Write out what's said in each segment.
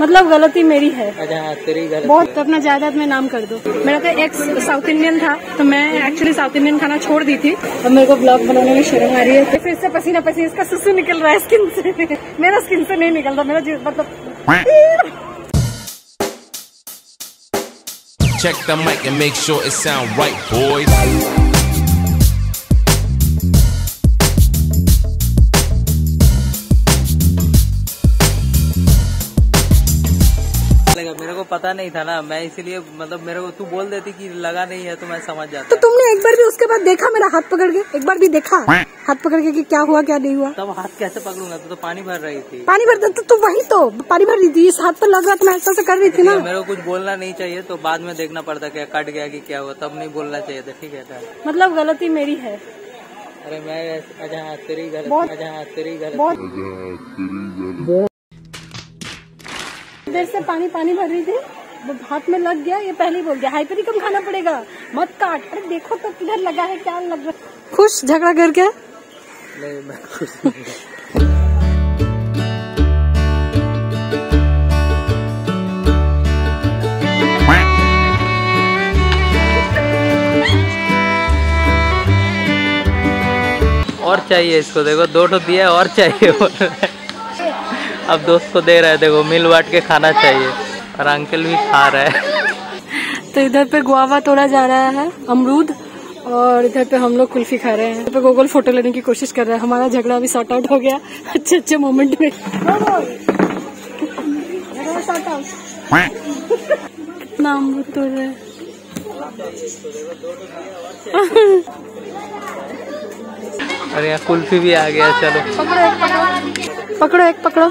मतलब गलती मेरी है। अच्छा हाँ तेरी गलती बहुत तो अपना जायदाद में नाम कर दो। मेरा तो एक साउथ इंडियन था तो मैं एक्चुअली साउथ इंडियन खाना छोड़ दी थी। अब मेरे को ब्लॉग बनाने में शर्म आ रही है। तो फिर से पसीना पसीना इसका सुसु निकल रहा है स्किन से। मेरा स्किन से नहीं निकल रहा मेरा जी- मतलब Check the mic and make sure it sound right, boys. पता नहीं था ना। मैं इसीलिए मतलब मेरे को तू बोल देती कि लगा नहीं है तो मैं समझ जाता। तो तुमने एक बार भी उसके बाद देखा मेरा हाथ पकड़ के? एक बार भी देखा? हाथ पकड़ के कि क्या हुआ क्या नहीं हुआ? तब हाथ कैसे पकड़ूँगा? तू तो पानी भर रही थी। पानी भर तो, तो वही तो पानी भर रही थी। इस हाथ पर लग रहा था मैं ऐसा ऐसा कर रही थी ना। मेरे को कुछ बोलना नहीं चाहिए तो बाद में देखना पड़ता क्या कट गया की क्या हुआ। तब नहीं बोलना चाहिए था ठीक है मतलब गलती मेरी है। अरे मैं अच्छा हाँ तेरी गलती अच्छा तेरी गलती बहुत देर से पानी पानी भर रही थी। वो हाथ में लग गया ये पहले ही बोल गया हाइपर ही कम खाना पड़ेगा मत काट। अरे देखो तो किधर लगा है क्या लग रहा है? खुश? झगड़ा करके नहीं मैं खुश नहीं और चाहिए इसको देखो दो ठो दिया और चाहिए। अब दोस्त को दे रहा है देखो मिल बांट के खाना चाहिए। और अंकल भी खा रहा है। तो इधर पे गुआवा तोड़ा जा रहा है अमरूद और इधर पे हम लोग कुल्फी खा रहे हैं। इधर पे गोगल फ़ोटो लेने की कोशिश कर रहा है। हमारा झगड़ा अभी सॉर्ट आउट हो गया। अच्छे अच्छे मोमेंट में। कितना अमरूद तोड़ रहे हैं। और यहाँ कुल्फी भी आ गया चलो। पकड़ो एक पकड़ो पकड़ो एक पकड़ो।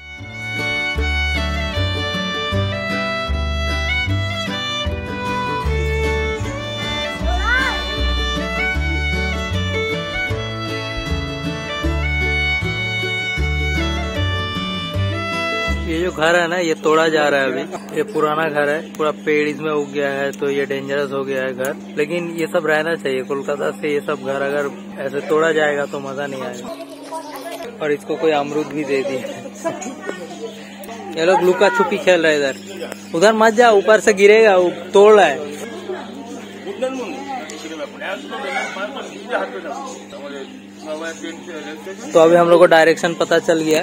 घर है ना, ये तोड़ा जा रहा है अभी। ये पुराना घर है, पूरा पेड़ इसमें उग गया है तो ये डेंजरस हो गया है घर। लेकिन ये सब रहना चाहिए, कोलकाता से ये सब घर अगर ऐसे तोड़ा जाएगा तो मज़ा नहीं आएगा। और इसको कोई अमरूद भी दे दिया ये लोग लुका छुपी खेल रहे इधर। उधर मत जा, ऊपर से गिरेगा तोड़ रहा है। तो अभी हम लोग को डायरेक्शन पता चल गया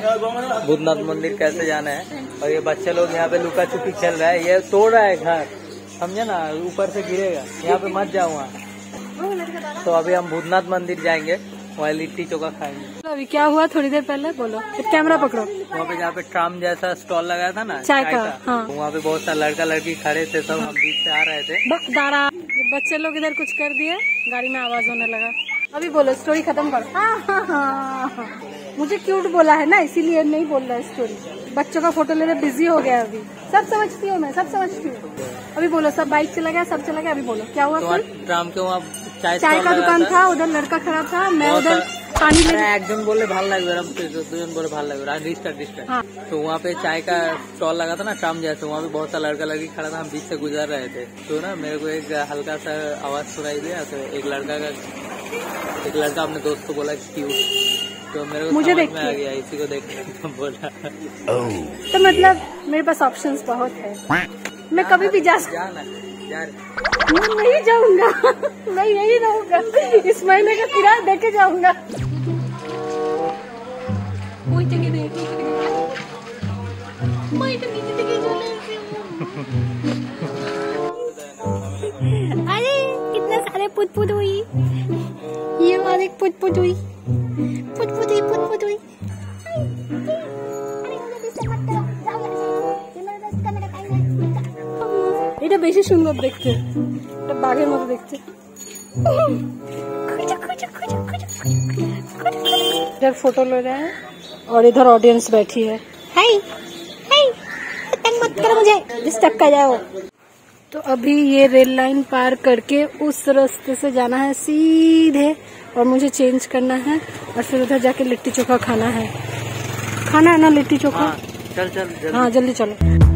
भूतनाथ मंदिर कैसे जाना है। और ये बच्चे लोग यहाँ पे लुका छुपी खेल रहा है। ये तोड़ रहा है घर। समझे ना? ऊपर से गिरेगा। यहाँ पे मत जाओ वहाँ। तो अभी हम भूतनाथ मंदिर जाएँगे। वहाँ लिट्टी चोखा खाएँगे। तो अभी क्या हुआ? थोड़ी देर पहले बोलो। एक कैमरा पकड़ो। वहाँ पे जहाँ पे ट्राम जैसा स्टॉल लगाया था ना चाय का, हाँ। वहाँ पे बहुत सारे लड़का लड़की खड़े थे सब हम बीच से आ रहे थे। बच्चे लोग इधर कुछ कर दिए। गाड़ी में आवाज़ होने लगा। अभी बोलो स्टोरी खत्म करो। हाँ, हाँ, हाँ, हाँ। मुझे क्यूट बोला है ना इसीलिए नहीं बोल रहा है स्टोरी बच्चों का फ़ोटो लेने बिज़ी हो गया अभी। सब समझती हूँ मैं सब समझती हूँ। अभी बोलो सब बाइक चला गया सब चला गया अभी बोलो। क्या हुआ तो ट्राम के वहाँ चाय चाय का दुकान था? उधर लड़का खड़ा था मैं उधर सारा- पानी ले अरे একজন বললে ভালো লাগবে এরকম তো দুজন বলে ভালো লাগবে আর डिस्टर्ब डिस्टर्ब हाँ तो वहाँ पे चाय का स्टॉल लगा था ना शाम जैसे वहाँ पे बहुत सा लड़का लड़की खड़ा था हम बीच से गुजर रहे थे तो ना मेरे को एक हल्का सा आवाज सुनाई दिया तो एक लड़का का एक लड़का अपने दोस्त को बोला क्यों तो मेरे को मुझे समझ देख में आ के। गया इसी को देख के तो बोला तो मतलब मेरे पास ऑप्शंस बहुत है मैं कभी भी जा सकती जाना मैं नहीं जाऊँगा। मैं यही रहूँगा। इस महीने का किराया दे के जाऊँगा अरे कितने सारे पुतपुत हुई। ये और पुतपुत हुई। पुतपुत हुई पुतपुत हुई। বেশি সুন্দর দেখতে এটা বাঘের মতো দেখতে इधर फोटो ले रहे हैं और इधर ऑडियंस बैठी है हाय हाय तंग मत करो मुझे डिस्टर्ब कर जाओ तो अभी ये रेल लाइन पार करके उस रास्ते से जाना है सीधे और मुझे चेंज करना है और फिर उधर जाके लिट्टी चोखा खाना है खाना है ना लिट्टी चोखा हाँ चल चल जल्दी हाँ जल्दी चलो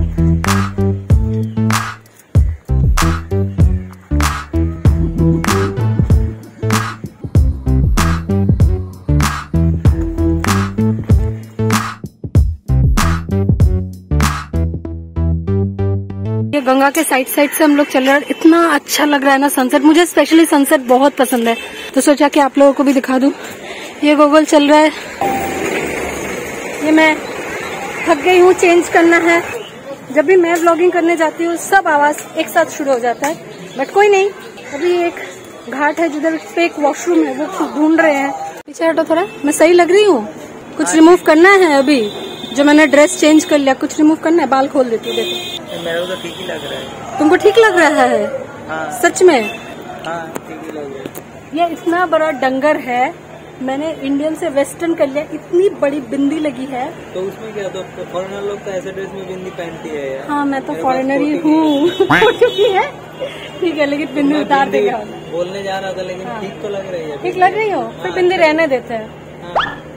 गंगा के साइड साइड से हम लोग चल रहे हैं इतना अच्छा लग रहा है ना सनसेट मुझे स्पेशली सनसेट बहुत पसंद है। तो सोचा कि आप लोगों को भी दिखा दूँ। ये गूगल चल रहा है। ये मैं थक गई हूँ चेंज करना है। जब भी मैं ब्लॉगिंग करने जाती हूँ, सब आवाज़ एक साथ शुरू हो जाता है। बट कोई नहीं, अभी एक घाट है जिधर पे एक वॉशरूम है, वो ढूंढ रहे हैं। पीछे हटो थोड़ा, मैं सही लग रही हूँ? कुछ रिमूव करना है अभी? जो मैंने ड्रेस चेंज कर लिया, कुछ रिमूव करना है? बाल खोल देती हूँ, देखो। मेरे को तो ठीक ही लग रहा है। तुमको ठीक लग रहा है? हाँ। सच में? हाँ ठीक ही लग रहा है। ये इतना बड़ा डंगर है मैंने इंडियन से वेस्टर्न कर लिया इतनी बड़ी बिंदी लगी है। तो उसमें क्या तो फॉरनर लोग तो ऐसे ड्रेस में बिंदी पहनती है यार। हाँ मैं तो फॉरेनर ही हूँ। हो। चुकी है। ठीक है लेकिन बिंदी उतार देगा। बोलने जा रहा था लेकिन हाँ। ठीक तो लग रही है। ठीक लग रही हो? फिर हाँ, बिंदी रहने देते हैं।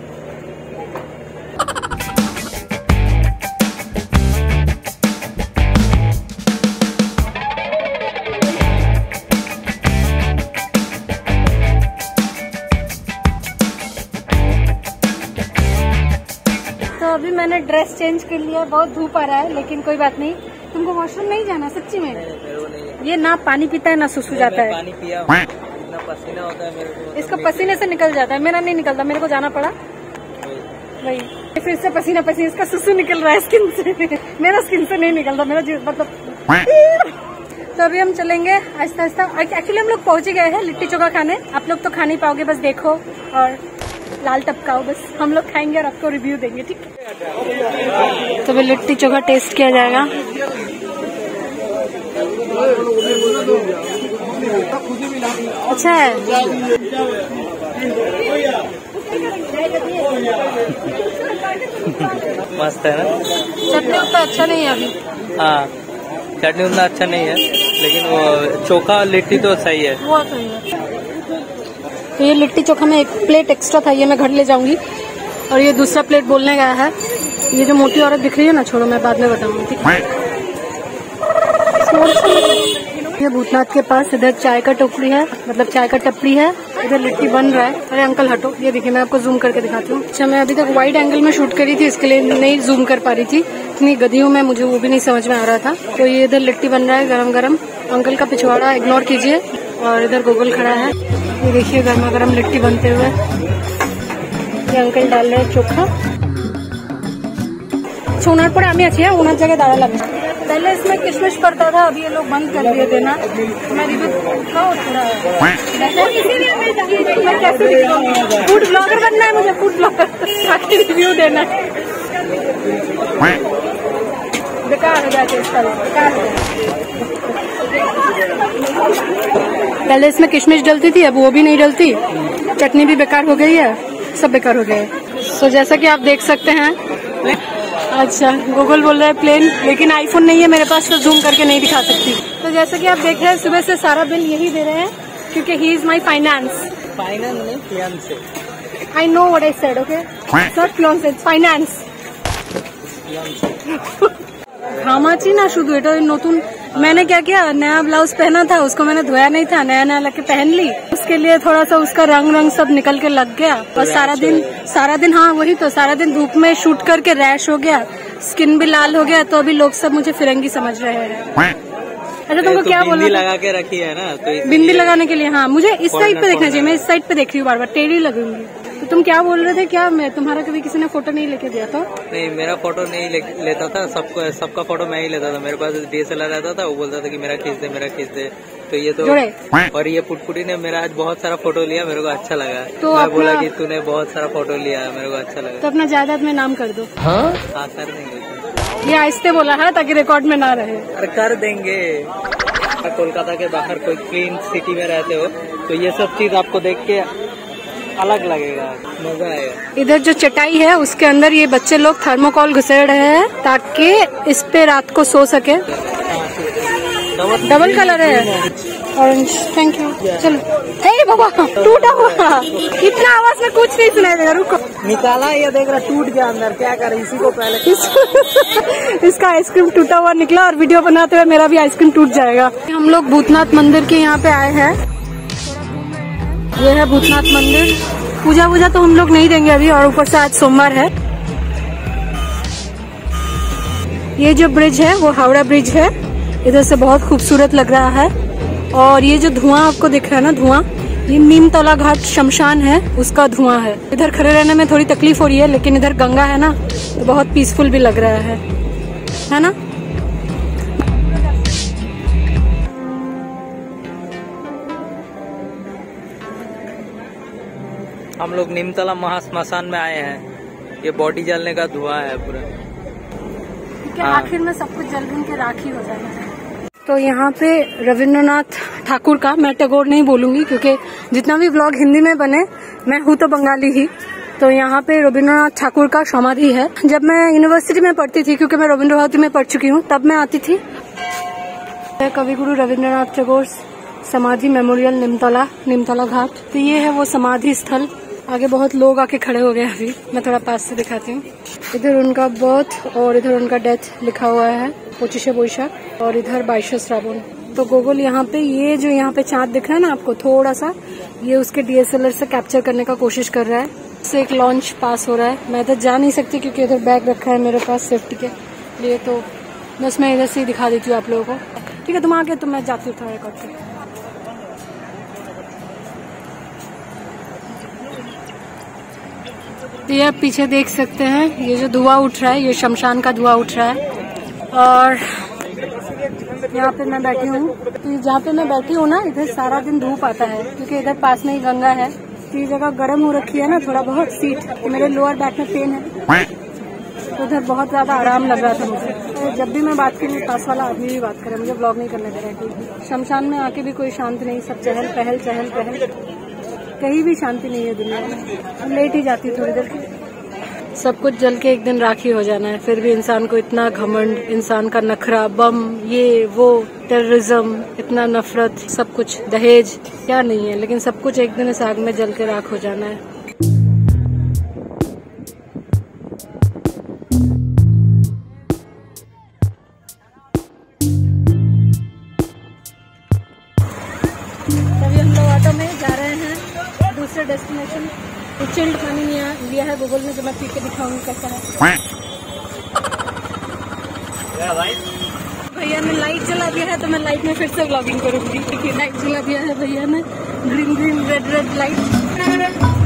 मैंने ड्रेस चेंज कर लिया बहुत धूप आ रहा है लेकिन कोई बात नहीं। तुमको वॉशरूम नहीं जाना सच्ची में? नहीं, नहीं। ये ना पानी पीता है ना सुसु जाता है। पानी पिया इतना पसीना होता है मेरे को इसका पसीने से निकल जाता है मेरा नहीं निकलता मेरे को जाना पड़ा। वही। फिर से पसीना पसीना इसका सुसु निकल रहा है स्किन से। मेरा स्किन से नहीं निकलता मेरा मतलब तो अभी हम चलेंगे आहिस्ता आहिस्ता एक्चुअली हम लोग पहुँच गए हैं लिट्टी चोखा खाने। आप लोग तो खा नहीं पाओगे बस देखो और लाल टपकाओ बस हम लोग खाएँगे और आपको रिव्यू देंगे ठीक? है तो अभी लिट्टी चोखा टेस्ट किया जाएगा। अच्छा है। मस्त है ना? चटनी उतना अच्छा नहीं है अभी। हाँ चटनी उतना अच्छा नहीं है लेकिन वो चोखा और लिट्टी तो सही है। वो सही है। तो ये लिट्टी चोखा में एक प्लेट एक्स्ट्रा था, ये मैं घर ले जाऊँगी। और ये दूसरा प्लेट बोलने गया है। ये जो मोटी औरत दिख रही है ना, छोड़ो, मैं बाद में बताऊँगी, ठीक है? ये भूतनाथ के पास इधर चाय का टोकरी है मतलब चाय का टपरी है, इधर लिट्टी बन रहा है। अरे अंकल, हटो। ये देखिए, मैं आपको जूम करके दिखाती हूँ। अच्छा मैं अभी तक वाइड एंगल में शूट करी थी, इसके लिए नहीं जूम कर पा रही थी। इतनी गदियों में मुझे वो भी नहीं समझ में आ रहा था। तो ये इधर लिट्टी बन रहा है गरम गरम अंकल का पिछवाड़ा इग्नोर कीजिए। और इधर गोगल खड़ा है ये देखिए गर्मा गर्म लिट्टी बनते हुए ये अंकल डाल रहे हैं चोखा अच्छा ওনার পরে আমি আছি হ্যাঁ ওনার জায়গায় দাঁড়ালাম पहले इसमें किशमिश पड़ता था अभी ये लोग बंद कर दिए देना मैं रिव्यू खाओ थोड़ा मैं कैसे दिखाऊंगी फूड ब्लॉगर बनना है मुझे फूड ब्लॉगर ताकि रिव्यू देना है बेकार हो जाते इसका बेकार हो पहले इसमें किशमिश डलती थी अब वो भी नहीं डलती चटनी भी बेकार हो गई है सब बेकार हो गया है सो जैसा कि आप देख सकते हैं अच्छा गूगल बोल रहा है प्लेन लेकिन आईफोन नहीं है मेरे पास तो जूम करके नहीं दिखा सकती तो जैसा कि आप देख रहे हैं सुबह से सारा बिल यही दे रहे हैं क्योंकि he is my finance final नहीं फियन से I know what I said okay not फ्लोन्स it's finance घामाची ना শুধু এটা ওই নতুন मैंने क्या किया? नया ब्लाउज पहना था उसको मैंने धोया नहीं था नया नया लग के पहन ली। उसके लिए थोड़ा सा उसका रंग रंग सब निकल के लग गया। और सारा दिन सारा दिन हाँ वही तो सारा दिन धूप में शूट करके रैश हो गया। स्किन भी लाल हो गया तो अभी लोग सब मुझे फिरंगी समझ रहे हैं। अच्छा तुमको तो क्या बोलना? लगा के रखी है ना तो बिंदी लगाने के लिए हाँ मुझे इस साइड पे देखना चाहिए मैं इस साइड पे देख रही हूँ बार बार टेढ़ी लगूँगी। तो तुम क्या बोल रहे थे? क्या मैं तुम्हारा कभी किसी ने फ़ोटो नहीं लेके दिया था? नहीं मेरा फ़ोटो नहीं ले, लेता था। सबको सबका फ़ोटो मैं ही लेता था। मेरे पास डीएसएलआर रहता था वो बोलता था कि मेरा खींच दे मेरा खींच दे। तो ये तो और ये पुटपुटी ने मेरा आज बहुत सारा फ़ोटो लिया मेरे को अच्छा लगा। तो मैं बोला कि तूने बहुत सारा फ़ोटो लिया मेरे को अच्छा लगा। तो अपना जायदाद में नाम कर दो। हाँ? कर देंगे। ये आहिस्ते बोला है ताकि रिकॉर्ड में ना रहे। अरे कर देंगे। कोलकाता के बाहर कोई क्लीन सिटी में रहते हो तो ये सब चीज़ आपको देख के अलग लगेगा। मज़ा आएगा। इधर जो चटाई है उसके अंदर ये बच्चे लोग थर्मोकॉल घुसेड़ रहे हैं ताकि इस पे रात को सो सके। डबल कलर है। ऑरेंज थैंक यू चलो। हे बाबा टूटा हुआ। इतना आवाज़ में कुछ नहीं सुनाई देगा रुको। निकाला ये देख रहा टूट गया अंदर क्या करे? इसी को पहले इस- इसका आइसक्रीम टूटा हुआ निकला और वीडियो बनाते हुए मेरा भी आइसक्रीम टूट जाएगा। हम लोग भूतनाथ मंदिर के यहाँ पे आए हैं। ये है भूतनाथ मंदिर। पूजा वूजा तो हम लोग नहीं देंगे अभी, और ऊपर से आज सोमवार है। ये जो ब्रिज है, वो हावड़ा ब्रिज है। इधर से बहुत खूबसूरत लग रहा है। और ये जो धुआँ आपको दिख रहा है ना, धुआँ, ये नीमतला घाट शमशान है, उसका धुआँ है। इधर खड़े रहने में थोड़ी तकलीफ़ हो रही है, लेकिन इधर गंगा है ना तो बहुत पीसफुल भी लग रहा है। है ना? हम लोग नीमतला महाश्मशान में आए हैं। ये बॉडी जलने का धुआँ है पूरा। हाँ। आखिर में सब कुछ जल के राखी हो जाना है तो यहाँ पे रविंद्रनाथ ठाकुर का मैं टैगोर नहीं बोलूँगी क्योंकि जितना भी ब्लॉग हिंदी में बने मैं हूँ तो बंगाली ही। तो यहाँ पे रविंद्रनाथ ठाकुर का समाधि है। जब मैं यूनिवर्सिटी में पढ़ती थी क्योंकि मैं रविंद्र भारती में पढ़ चुकी हूँ तब मैं आती थी। मैं कवि गुरु रविंद्रनाथ टैगोर समाधि मेमोरियल निमतला निमतला घाट। तो ये है वो समाधि स्थल। आगे बहुत लोग आके खड़े हो गए अभी। मैं थोड़ा पास से दिखाती हूँ। इधर उनका बर्थ और इधर उनका डेथ लिखा हुआ है पच्चीस बोईशाख और इधर बाईस श्रावण। तो गूगल, यहाँ पे ये जो यहाँ पे चाँद दिख रहा है ना आपको थोड़ा सा ये उसके डीएसएलआर से कैप्चर करने का कोशिश कर रहा है। इससे एक लॉन्च पास हो रहा है। मैं इधर जा नहीं सकती क्योंकि इधर बैग रखा है मेरे पास सेफ्टी के लिए तो बस मैं इधर से ही दिखा देती हूँ आप लोगों को। ठीक है, तुम आगे तो मैं जाती हूँ थोड़ा करके तो ये आप पीछे देख सकते हैं। ये जो धुआँ उठ रहा है, ये शमशान का धुआँ उठ रहा है। और यहाँ पे मैं बैठी हूँ। तो जहाँ पे मैं बैठी हूँ ना, इधर सारा दिन धूप आता है, क्योंकि इधर पास में ही गंगा है। तो ये जगह गर्म हो रखी है ना, थोड़ा बहुत सीट तो मेरे लोअर बैक में पेन है। तो उधर बहुत ज़्यादा आराम लग रहा था मुझे। तो जब भी मैं बात करूँ, पास वाला आदमी भी बात करे, मुझे ब्लॉग नहीं करने दे रहा है। शमशान में आके भी कोई शांत नहीं, सब चहल पहल चहल पहल कहीं भी शांति नहीं है दुनिया में। लेट ही जाती थोड़ी देर। सब कुछ जल के एक दिन राखी हो जाना है, फिर भी इंसान को इतना घमंड, इंसान का नखरा, बम, ये, वो टेररिज्म इतना नफरत, सब कुछ, दहेज, क्या नहीं है, लेकिन सब कुछ एक दिन इस आग में जल के राख हो जाना है। है गूगल में तो मैं पी के दिखाऊँगी कैसा है। भैया ने लाइट जला दिया है तो मैं लाइट में फिर से ब्लॉगिंग करूँगी क्योंकि लाइट जला दिया है भैया ने। Green green red red light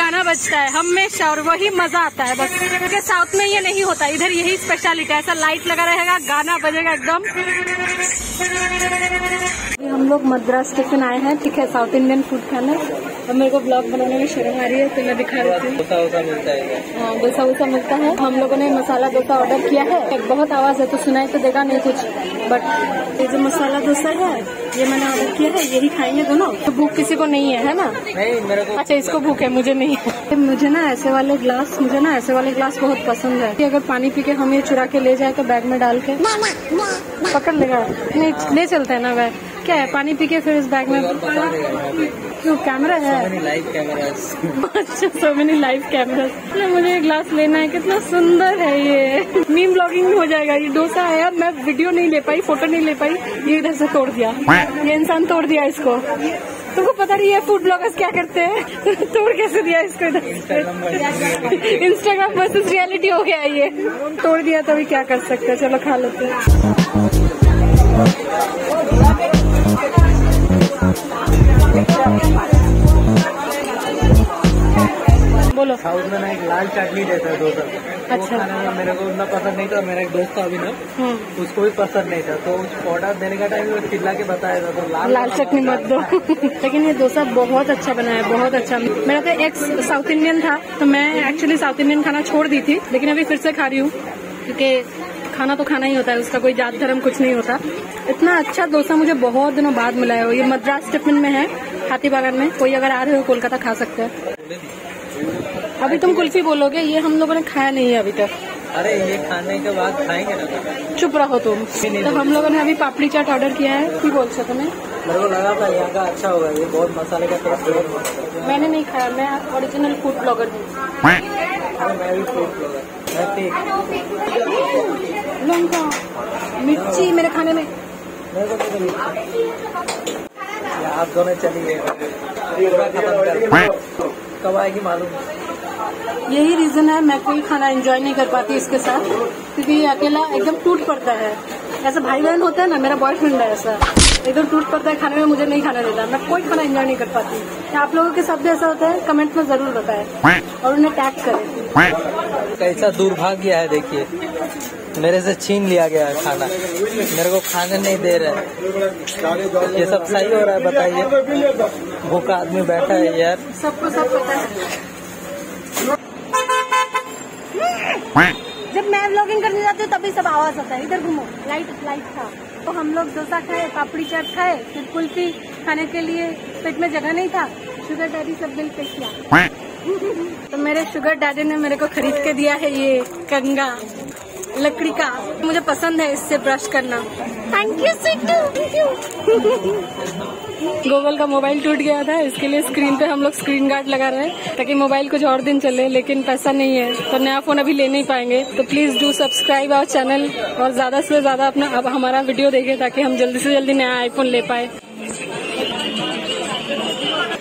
गाना बजता है, हमेशा, और वही मज़ा आता है बस। क्योंकि साउथ में ये नहीं होता, इधर यही स्पेशलिटी है, ऐसा लाइट लगा रहेगा, गाना बजेगा एकदम। हम लोग मद्रास टिफ़िन आए हैं, ठीक है, साउथ इंडियन फ़ूड खाने। और मेरे को ब्लॉग बनाने में शर्म आ रही है तो मैं दिखा रही हूँ। डोसा वोसा मिलता है हाँ डोसा वोसा मिलता है। हम लोगों ने मसाला डोसा ऑर्डर किया है। बहुत आवाज़ है तो सुनाई तो देगा नहीं कुछ बट ये जो मसाला डोसा है ये मैंने ऑर्डर किया है यही खाएँगे दोनों। तो भूख किसी को नहीं है है ना? नहीं मेरे को अच्छा इसको भूख है मुझे नहीं है। मुझे ना ऐसे वाले ग्लास मुझे ना ऐसे वाले ग्लास बहुत पसंद है। कि अगर पानी पी के हम ये चुरा के ले जाए तो बैग में डाल के पकड़ लेगा। नहीं ले चलते हैं ना बैग। क्या है? पानी पी के फिर इस बैग में क्यों कैमरा है? अच्छा सो मेनी लाइव कैमरा मुझे ग्लास लेना है कितना सुंदर है ये। मीम ब्लॉगिंग हो जाएगा ये डोसा है आया मैं वीडियो नहीं ले पाई फ़ोटो नहीं ले पाई ये इधर से तोड़ दिया। ये इंसान तोड़ दिया इसको। तुमको पता नहीं है फ़ूड ब्लॉगर्स क्या करते हैं? तोड़ कैसे दिया इसको इधर इंस्टाग्राम वर्सेस रियलिटी हो गया ये। तोड़ दिया तो अभी क्या कर सकते हैं? चलो खा लेते हैं। बोलो। साउथ में ना एक लाल चटनी देता है डोसा अच्छा। खाने मेरे को उतना पसंद नहीं था मेरा एक दोस्त था अभी ना हम्म। उसको भी पसंद नहीं था। तो उस ऑर्डर देने का टाइम वो चिल्ला के बताया था तो लाल लाल चटनी मत दो। लेकिन ये डोसा बहुत अच्छा बना है बहुत अच्छा। मेरा तो एक साउथ इंडियन था तो मैं एक्चुअली साउथ इंडियन खाना छोड़ दी थी लेकिन अभी फिर से खा रही हूँ। क्योंकि खाना तो खाना ही होता है उसका कोई जात धर्म कुछ नहीं होता। इतना अच्छा डोसा मुझे बहुत दिनों बाद मिला है ये मद्रास टिफ़िन में है हाथी बागान में। कोई अगर आ रहे हो कोलकाता खा सकते हैं। अभी तुम कुल्फी बोलोगे ये हम लोगों ने खाया नहीं है अभी तक। अरे ये खाने के बाद खाएँगे ना। चुप रहो तुम। तो हम लोगों ने अभी पापड़ी चाट ऑर्डर किया है की बोल सकते तुम्हें? मेरे को लगा था यहाँ का अच्छा होगा ये बहुत मसाले का थोड़ा फ्लेवर मैंने नहीं खाया मैं ओरिजिनल फ़ूड ब्लॉगर हूँ। मैं भी फ़ूड मैं टेक का मिर्ची मेरे खाने में। आप दोनों चलिए। कब आएगी मालूम? यही रीजन है मैं कोई खाना एंजॉय नहीं कर पाती इसके साथ क्योंकि अकेला एकदम टूट पड़ता है। ऐसा भाई बहन होता है ना मेरा बॉयफ्रेंड है ऐसा। एकदम टूट पड़ता है खाने में मुझे नहीं खाना देता। मैं कोई खाना एंजॉय नहीं कर पाती। क्या आप लोगों के साथ भी ऐसा होता है? कमेंट में ज़रूर बताएँ। और उन्हें टैग करें। कैसा दुर्भाग्य है देखिए। मेरे से छीन लिया गया है खाना। मेरे को खाने नहीं दे रहे ये सब सही हो रहा है बताइए। भूखा आदमी बैठा है यार। सबको सब पता है। व्लॉगिंग करने जाते हूँ तभी सब आवाज़ आता है। इधर घूमो। लाइट लाइट था। तो हम लोग डोसा खाए पापड़ी चाट खाए फिर कुल्फी खाने के लिए पेट में जगह नहीं था। शुगर डैडी सब बिल पे किया। तो मेरे शुगर डैडी ने मेरे को खरीद के दिया है ये कंगा लकड़ी का। मुझे पसंद है इससे ब्रश करना। Thank you thank you Google का मोबाइल टूट गया था, इसके लिए स्क्रीन पे हम लोग स्क्रीन गार्ड लगा रहे हैं, ताकि मोबाइल कुछ और दिन चले, लेकिन पैसा नहीं है तो नया फ़ोन अभी ले नहीं पाएँगे। तो please do subscribe our channel और ज़्यादा से ज़्यादा अपना, अब हमारा वीडियो देखे, ताकि हम जल्दी से जल्दी नया आईफोन ले पाए।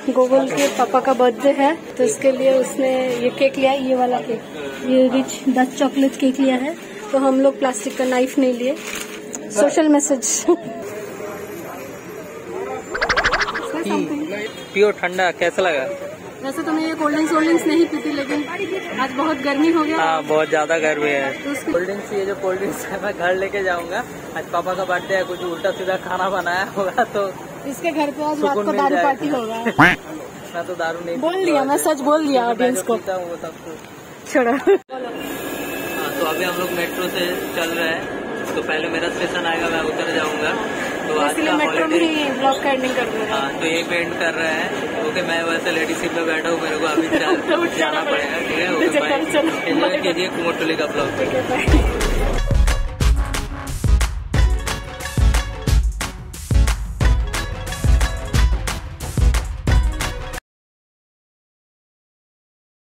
गूगल के पापा का बर्थडे है तो इसके लिए उसने ये केक लिया, ये वाला केक ये रिच दस चॉकलेट केक लिया है तो हम लोग प्लास्टिक का नाइफ नहीं लिए। सोशल मैसेज पियो ठंडा कैसा लगा? वैसे तो मैं ये कोल्ड ड्रिंक्स ड्रिंक्स नहीं पीती लेकिन आज बहुत गर्मी हो गया। हाँ बहुत ज़्यादा गर्मी है। तो कोल्ड ड्रिंक्स ये जो कोल्ड ड्रिंक्स है मैं घर लेके जाऊँगा। आज पापा का बर्थडे है कुछ उल्टा सीधा खाना बनाया होगा तो इसके घर पे आज रात को दारू पार्टी होगा। मैं तो दारू नहीं बोल दिया मैं सच बोल दिया ऑडियंस को। छोड़ो। हाँ, तो अभी हम लोग मेट्रो से चल रहे हैं। तो पहले मेरा स्टेशन आएगा मैं उतर जाऊँगा। तो इसलिए मेट्रो में ही ब्लॉग का एंडिंग कर रहे हाँ। तो ये पेंट कर रहे हैं। ओके मैं वैसे लेडी सीट पे बैठा हूँ मेरे को अभी उठ जाना पड़ेगा ठीक है? एंजॉय कीजिए कुमोटोली का ब्लॉक है